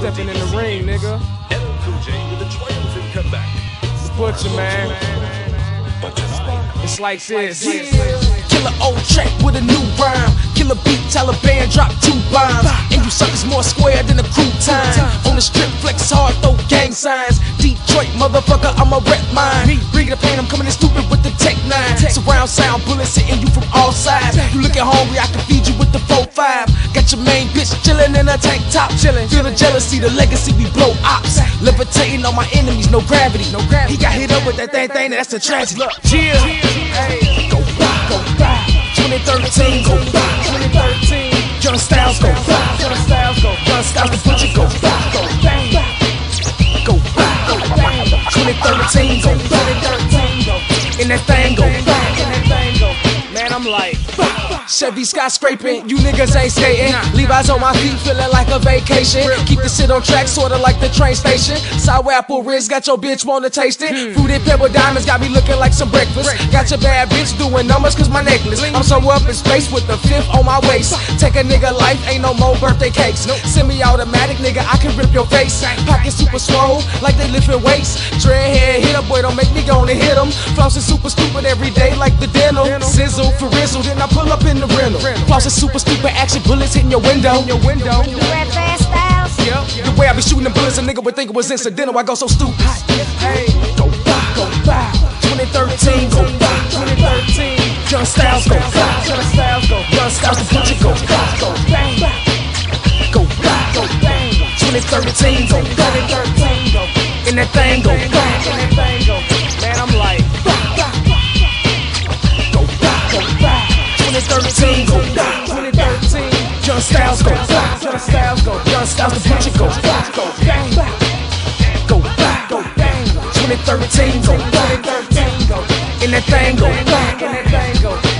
stepping in the ring, nigga. LL Cool J with a triumphant comeback. Butcher, man. It's like this. Killer old track with a new rhyme. Killer beat, Taliban drop two bombs. And you suckers more square than a crew time. On the strip, flex hard, throw gang signs. Detroit, motherfucker, Surround sound, bullets hitting you from all sides. You looking hungry, I can feed you with the 4-5. Got your main bitch chillin' in a tank top. Chillin'. Feel the jealousy, the legacy, we blow ops. Levitating on my enemies, no gravity. No gravity. He got hit up with that thing, thing, that's the tragedy. Look, Chill. Hey, go back, go back. 2013, go back. 2013. Young Styles, go back. Young Styles go. Young Styles, the butcher, go back. Go Bang. go bang. 2013, go back. 2013 go. And that thing I'm like, Chevy skyscraping, you niggas ain't skating. Levi's on my feet, feeling like a vacation. Keep the shit on track, sorta like the train station. Sour apple ribs, got your bitch wanna taste it. Fruity Pebble diamonds, got me looking like some breakfast. Got your bad bitch doing numbers, cause my necklace. I'm so up in space with the fifth on my waist. Take a nigga life, ain't no more birthday cakes. Semi automatic, nigga, I can rip your face. Pocket super swole, like they lifting weights. Dreadhead boy, don't make me go and hit 'em. Flossing super stupid every day, like the dental. Sizzle for rizzle, then I pull up in the rental. Flossing super stupid action, bullets hitting your window. your window. You wear fast styles? Yep. The way I be shooting them bullets, a nigga would think it was incidental. I go so stupid. Hey, Go back, go back. 2013, go back. 2013. Young Styles, go back. Young Styles go. Young Styles, the butcher, go back. Go Bang. go back. Go bang. 2013, go back. 2013 go. And that thing go Bang, 2013. 2013. John Styles go fly. John Styles go. John Styles the preacher go fly. Go bang. Go fly. Go bang. 2013 go fly. In that thing go fly. In that thing go.